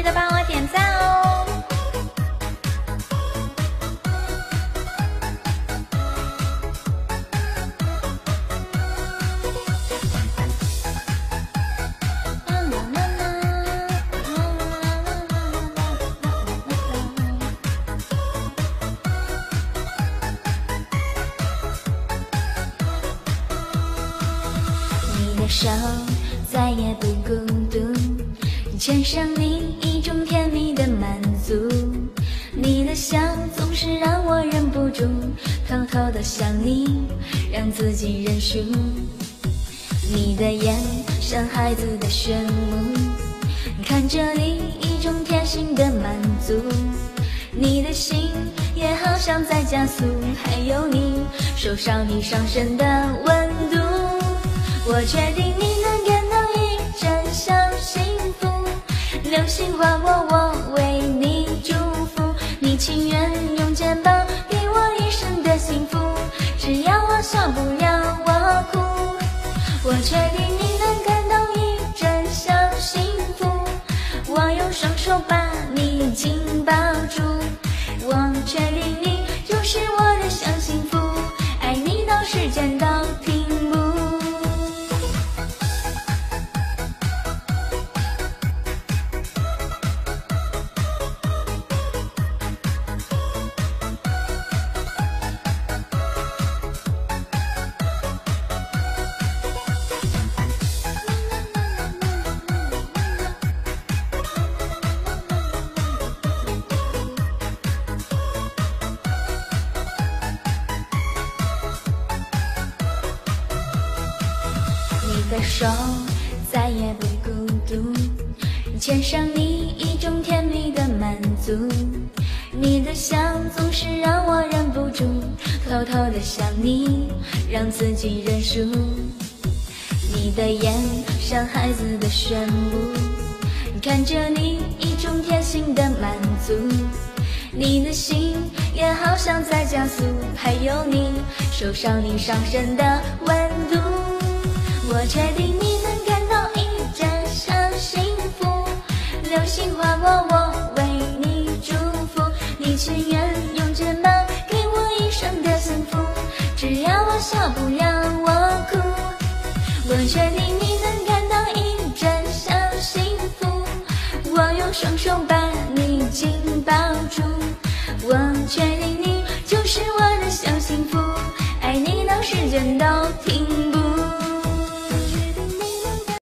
记得帮我点赞哦。你的手再也不孤独，牵上你。一种甜蜜的满足。你的笑总是让我忍不住偷偷的想你，让自己认输。你的眼像孩子的炫目，看着你一种贴心的满足。你的心也好像在加速，还有你手上你上身的温度。我确定你流星划过我为你祝福，你情愿用肩膀给我一生的幸福，只要我笑不要我哭。我确定的手再也不孤独，牵上你一种甜蜜的满足。你的笑总是让我忍不住偷偷的想你，让自己认输。你的眼像孩子的炫目，看着你一种贴心的满足。你的心也好像在加速，还有你手上你上身的温。我确定你能感到一阵小幸福，流星划过我为你祝福，你情愿用肩膀给我一生的幸福，只要我笑不让我哭。我确定你能感到一阵小幸福，我用双手把你紧抱住。我确定你就是我的小幸福，爱你到时间都停。